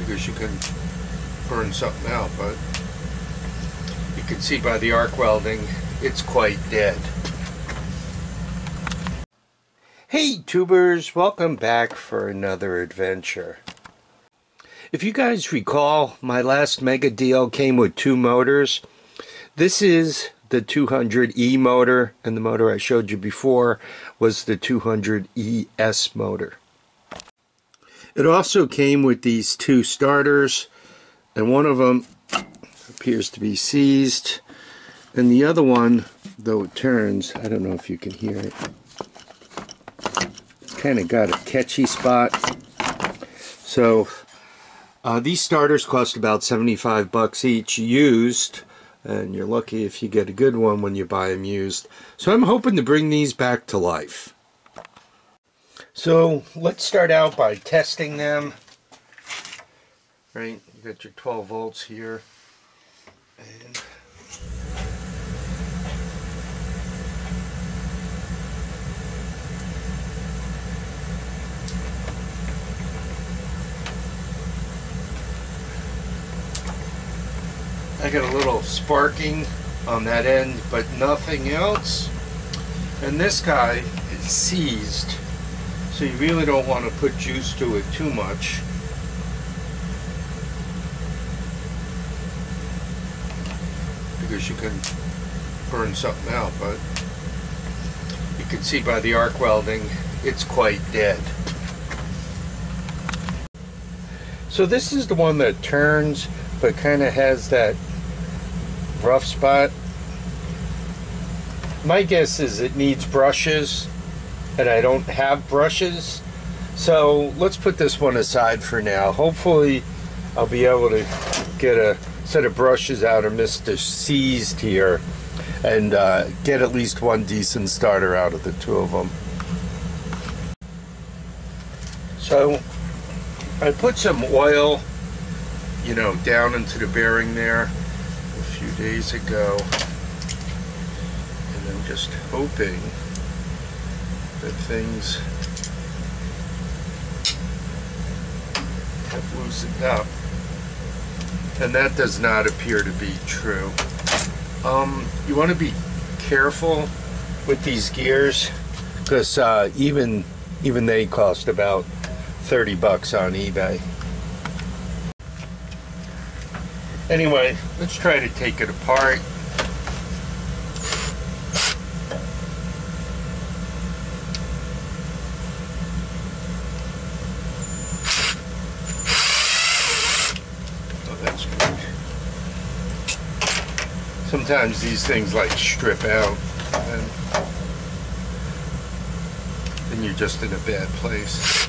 because you can burn something out, but you can see by the arc welding it's quite dead. Hey tubers, welcome back for another adventure. If you guys recall, my last mega deal came with two motors. This is the 200E motor, and the motor I showed you before was the 200ES motor. It also came with these two starters, and one of them appears to be seized, and the other one, though it turns, I don't know if you can hear it, it's kind of got a catchy spot. So uh, these starters cost about 75 bucks each used and you're lucky if you get a good one when you buy them used. So I'm hoping to bring these back to life. So let's start out by testing them. Right, you got your 12 volts here. And I got a little sparking on that end, but nothing else. And this guy is seized, so you really don't want to put juice to it too much. Because you can burn something out, but you can see by the arc welding, it's quite dead. So this is the one that turns, but kind of has that rough spot. My guess is it needs brushes, and I don't have brushes. So let's put this one aside for now. Hopefully I'll be able to get a set of brushes out of Mr. Seized here and uh, get at least one decent starter out of the two of them. So I put some oil, you know, down into the bearing there a few days ago. And I'm just hoping that things have loosened up. And that does not appear to be true. Um, you want to be careful with these gears because uh, even even they cost about 30 bucks on eBay. Anyway, let's try to take it apart. Oh, that's good. Sometimes these things like strip out and then you're just in a bad place.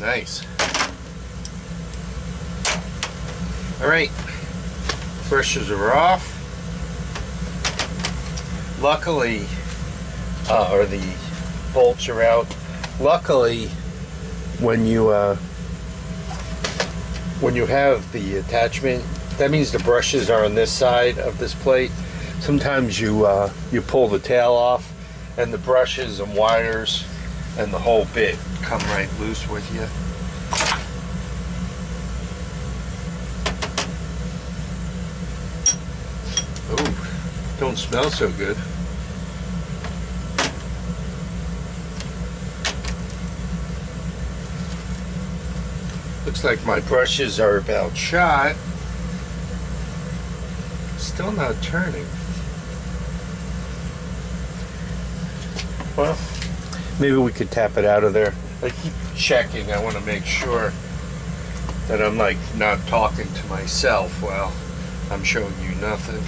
Nice. Alright, brushes are off. Luckily, uh, or the bolts are out. Luckily, when you uh, when you have the attachment, that means the brushes are on this side of this plate. Sometimes you uh, you pull the tail off, and the brushes and wires and the whole bit come right loose with you. Oh, don't smell so good. Looks like my brushes are about shot. Still not turning. Well, maybe we could tap it out of there. I keep checking. I want to make sure that I'm like not talking to myself while I'm showing you nothing.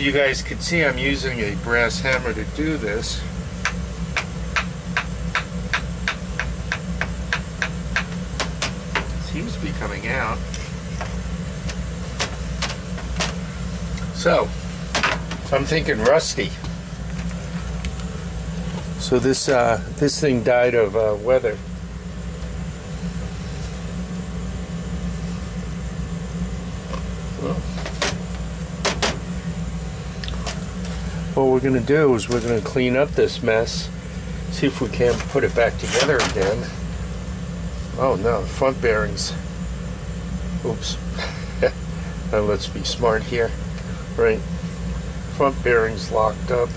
So you guys can see I'm using a brass hammer to do this. Seems to be coming out. So, I'm thinking rusty. So this uh, this thing died of uh, weather. What we're going to do is we're going to clean up this mess, see if we can put it back together again. Oh no, front bearings. Oops. now let's be smart here. Right. Front bearings locked up,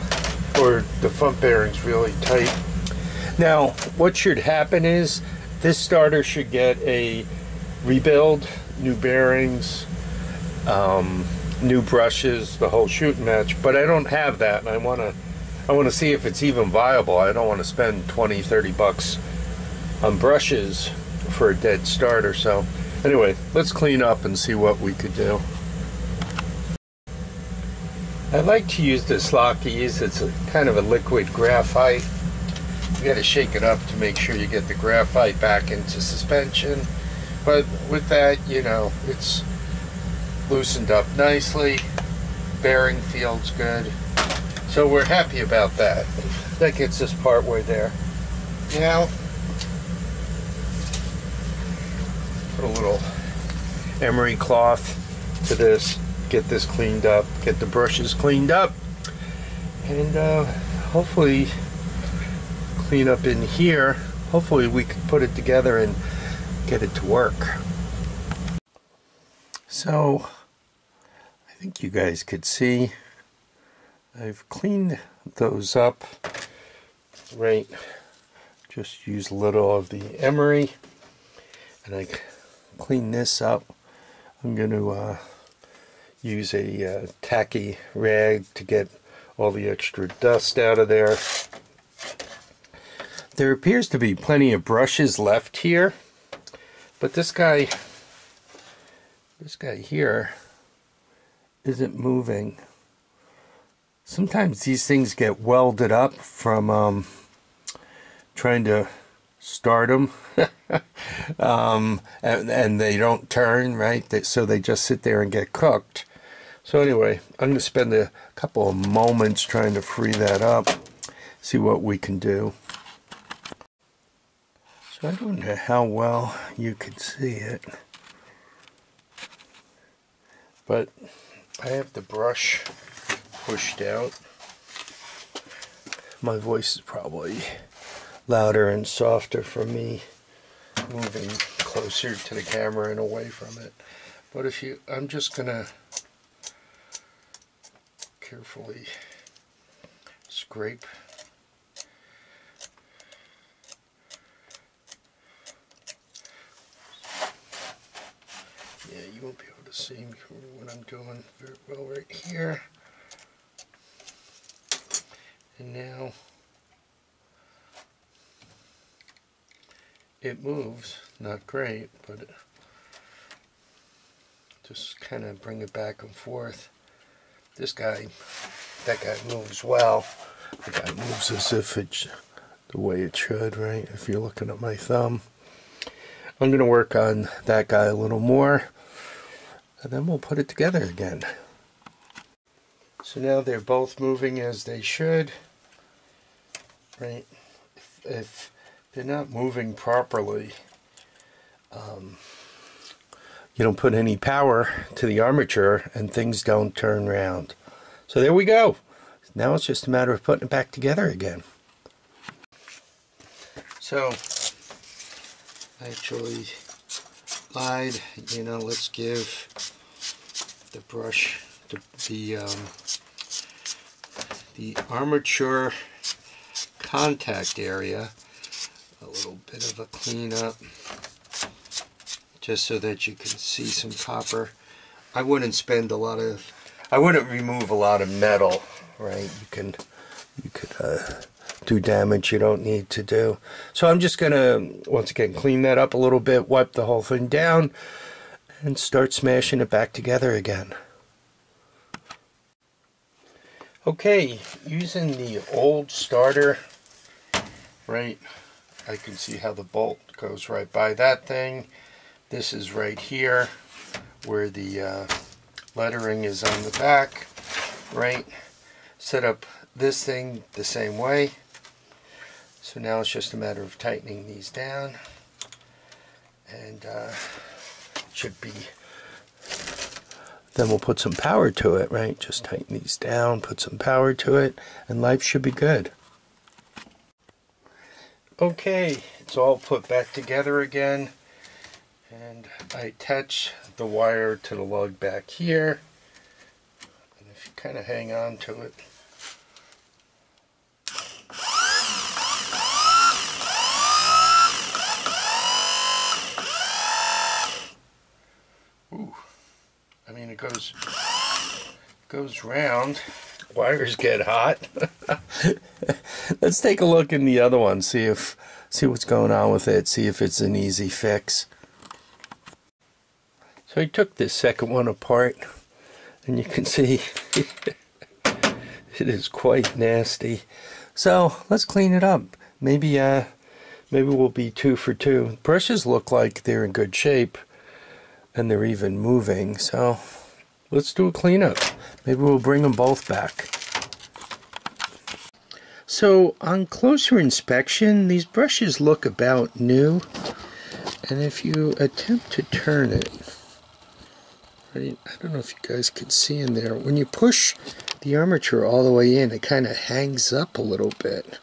or the front bearings really tight. Now, what should happen is this starter should get a rebuild, new bearings, um, new brushes, the whole shooting match. But I don't have that, and I want to. I want to see if it's even viable. I don't want to spend 20, 30 bucks on brushes for a dead starter. So, anyway, let's clean up and see what we could do. I like to use this Lock-Ease. It's a kind of a liquid graphite. You got to shake it up to make sure you get the graphite back into suspension. But with that, you know, it's loosened up nicely. Bearing feels good. So we're happy about that. That gets us part way there. Now, put a little emery cloth to this, get this cleaned up, get the brushes cleaned up, and uh, hopefully clean up in here. Hopefully we can put it together and get it to work. So, think you guys could see. I've cleaned those up, right, just use a little of the emery, and I clean this up. I'm going to uh, use a uh, tacky rag to get all the extra dust out of there. There appears to be plenty of brushes left here, but this guy, this guy here, isn't moving. Sometimes these things get welded up from um, trying to start them um, and, and, they don't turn right? They, so they just sit there and get cooked. So anyway I'm going to spend a couple of moments trying to free that up see what we can do. So I don't know how well you can see it. But I have the brush pushed out my voice is probably louder and softer for me moving closer to the camera and away from it. But if you, I'm just gonna carefully scrape yeah you won't be able to see what I'm doing very well right here and now it moves, not great, but just kind of bring it back and forth. This guy, that guy moves well. The guy moves as if it's the way it should, right? If you're looking at my thumb. I'm going to work on that guy a little more, and then we'll put it together again. So now they're both moving as they should, right? If, if they're not moving properly. Um, you don't put any power to the armature and things don't turn around. So there we go. Now it's just a matter of putting it back together again. So, I actually lied, you know, let's give the brush the, the, um, the armature contact area a little bit of a cleanup just so that you can see some copper. I wouldn't spend a lot of, I wouldn't remove a lot of metal, right? You can, you could uh, do damage you don't need to do. So I'm just gonna, once again, clean that up a little bit, wipe the whole thing down, and start smashing it back together again. Okay, using the old starter, right? I can see how the bolt goes right by that thing. This is right here where the uh, lettering is on the back, right? Set up this thing the same way. So now it's just a matter of tightening these down and uh, should be then we'll put some power to it, right? Just tighten these down, put some power to it, and life should be good. Okay, it's all put back together again. And I attach the wire to the lug back here. And if you kind of hang on to it, mean, it goes goes round. Wires get hot. Let's take a look in the other one. See if see what's going on with it. See if it's an easy fix. So I took this second one apart, and you can see it is quite nasty. So let's clean it up. Maybe uh, maybe we'll be two for two. Brushes look like they're in good shape and they're even moving. So let's do a cleanup. Maybe we'll bring them both back. So on closer inspection, these brushes look about new. And if you attempt to turn it, right, I don't know if you guys can see in there, when you push the armature all the way in, it kind of hangs up a little bit.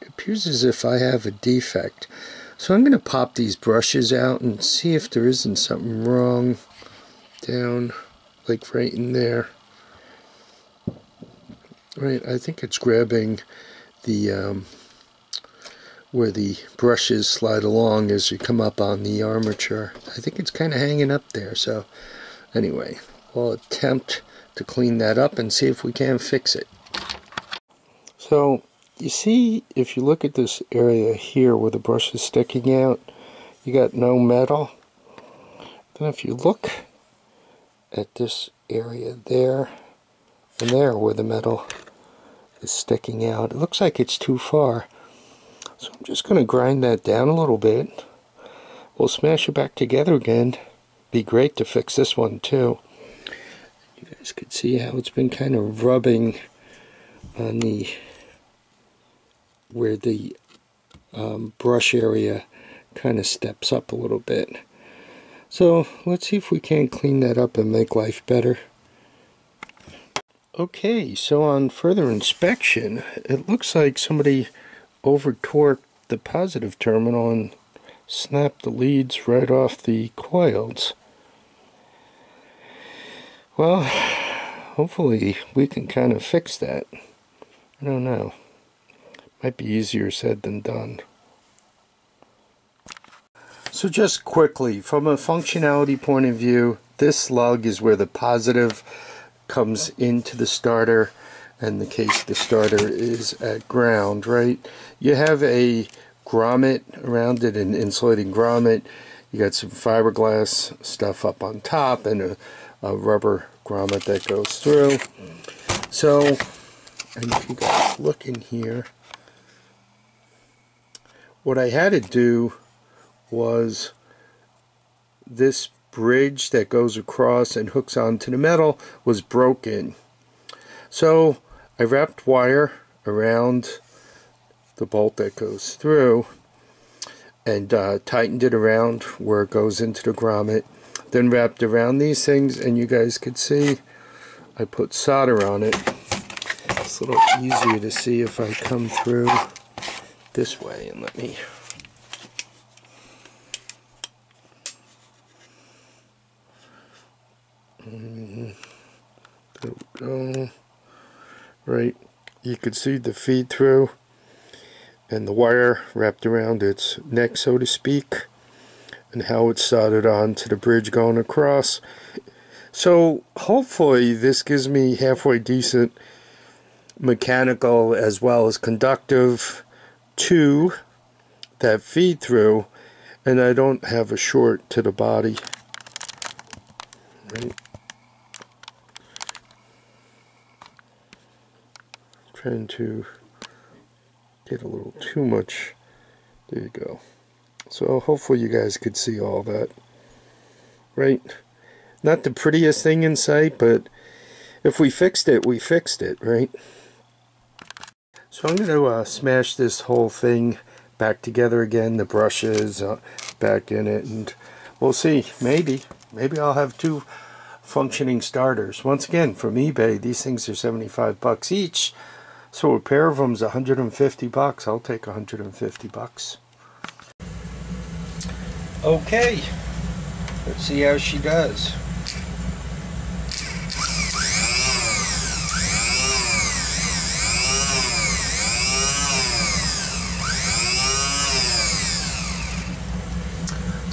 It appears as if I have a defect. So I'm going to pop these brushes out and see if there isn't something wrong down like right in there. Right, I think it's grabbing the um, where the brushes slide along as you come up on the armature. I think it's kind of hanging up there. So anyway, we'll attempt to clean that up and see if we can fix it. So you see, if you look at this area here where the brush is sticking out, you got no metal. Then if you look at this area there and there where the metal is sticking out, it looks like it's too far. So I'm just going to grind that down a little bit. We'll smash it back together again. Be great to fix this one too. You guys could see how it's been kind of rubbing on the where the um, brush area kind of steps up a little bit. So let's see if we can clean that up and make life better. Okay, so on further inspection, it looks like somebody over torqued the positive terminal and snapped the leads right off the coils. Well, hopefully we can kind of fix that. I don't know. Might be easier said than done. So just quickly, from a functionality point of view, this lug is where the positive comes into the starter and the case the starter is at ground, right? You have a grommet around it, an insulating grommet. You got some fiberglass stuff up on top and a, a rubber grommet that goes through. So, and if you guys look in here, what I had to do was this bridge that goes across and hooks onto the metal was broken. So I wrapped wire around the bolt that goes through and uh, tightened it around where it goes into the grommet. Then wrapped around these things and you guys could see I put solder on it. It's a little easier to see if I come through this way and let me there we go. Right you can see the feed through and the wire wrapped around its neck so to speak and how it's soldered on to the bridge going across. So hopefully this gives me halfway decent mechanical as well as conductive two that feed through and I don't have a short to the body. Right. Trying to get a little too much. There you go. So hopefully you guys could see all that. Right. Not the prettiest thing in sight but if we fixed it we fixed it right so I'm going to uh, smash this whole thing back together again, the brushes uh, back in it, and we'll see. Maybe, maybe I'll have two functioning starters. Once again, from eBay, these things are 75 bucks each. So a pair of them is 150 bucks. I'll take 150 bucks. Okay, let's see how she does.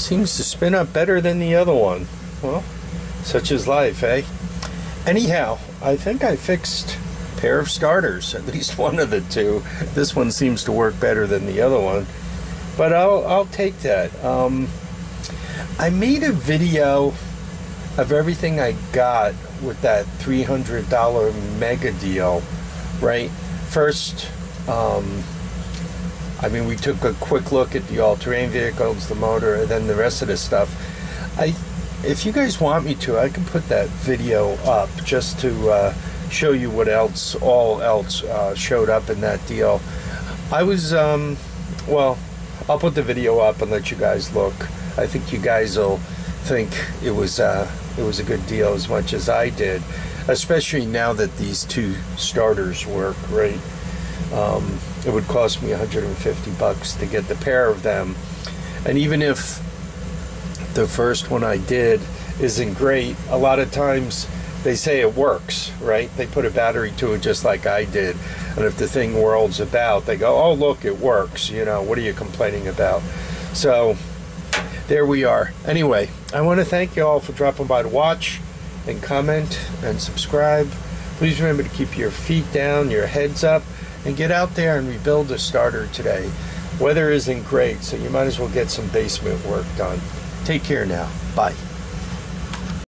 Seems to spin up better than the other one. Well, such is life, eh? Anyhow, I think I fixed pair of starters, at least one of the two. This one seems to work better than the other one, but I'll I'll take that. Um, I made a video of everything I got with that $300 mega deal, right? First, um, I mean, we took a quick look at the all-terrain vehicles, the motor, and then the rest of the stuff. I, if you guys want me to, I can put that video up just to uh, show you what else, all else uh, showed up in that deal. I was, um, well, I'll put the video up and let you guys look. I think you guys will think it was uh, it was a good deal as much as I did, especially now that these two starters work great. Um, it would cost me 150 bucks to get the pair of them, and even if the first one I did isn't great, a lot of times they say it works, right? They put a battery to it just like I did. And if the thing whirls about, they go, oh, look, it works. You know, what are you complaining about? So there we are. Anyway, I want to thank you all for dropping by to watch and comment and subscribe. Please remember to keep your feet down, your heads up, and get out there and rebuild a starter today. Weather isn't great, so you might as well get some basement work done. Take care now. Bye.